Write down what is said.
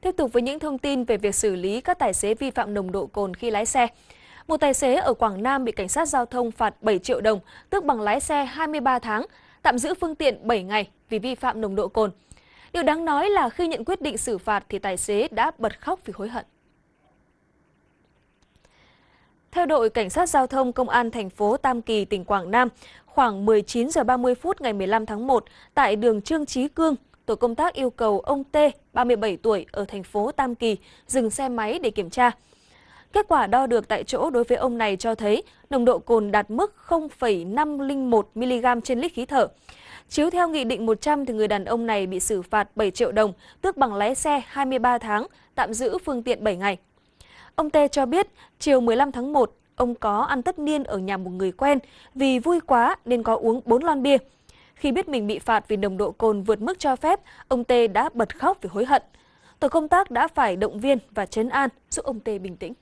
Tiếp tục với những thông tin về việc xử lý các tài xế vi phạm nồng độ cồn khi lái xe. Một tài xế ở Quảng Nam bị cảnh sát giao thông phạt 7 triệu đồng, tước bằng lái xe 23 tháng, tạm giữ phương tiện 7 ngày vì vi phạm nồng độ cồn. Điều đáng nói là khi nhận quyết định xử phạt thì tài xế đã bật khóc vì hối hận. Theo đội cảnh sát giao thông công an thành phố Tam Kỳ, tỉnh Quảng Nam, khoảng 19 giờ 30 phút ngày 15 tháng 1 tại đường Trương Chí Cương, tổ công tác yêu cầu ông T, 37 tuổi ở thành phố Tam Kỳ dừng xe máy để kiểm tra. Kết quả đo được tại chỗ đối với ông này cho thấy nồng độ cồn đạt mức 0,501 mg trên lít khí thở. Chiếu theo Nghị định 100 thì người đàn ông này bị xử phạt 7 triệu đồng, tước bằng lái xe 23 tháng, tạm giữ phương tiện 7 ngày. Ông T cho biết, chiều 15 tháng 1, ông có ăn tất niên ở nhà một người quen vì vui quá nên có uống 4 lon bia. Khi biết mình bị phạt vì nồng độ cồn vượt mức cho phép, ông Tê đã bật khóc vì hối hận. Tổ công tác đã phải động viên và chấn an giúp ông Tê bình tĩnh.